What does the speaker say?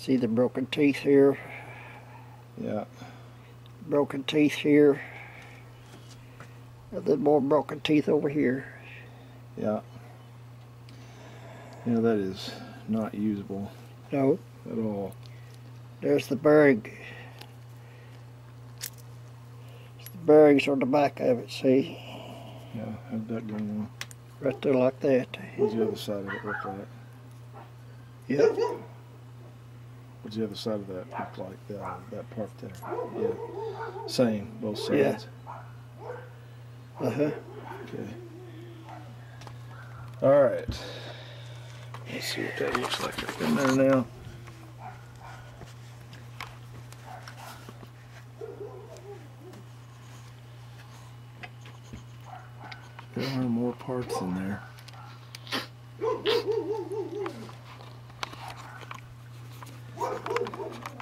See the broken teeth here, Yeah. broken teeth here. A little more broken teeth over here. Yeah. Yeah, that is not usable No, at all. there's the bearing. The bearings on the back of it, see? Yeah, how'd that go on? Right there like that. What's the other side of it look like? Yep. What's the other side of that look like? The, that part there. Yeah. Same, both sides. Yeah. Uh-huh. Okay. All right. Let's see what that looks like up in there now. There are more parts in there. Woo!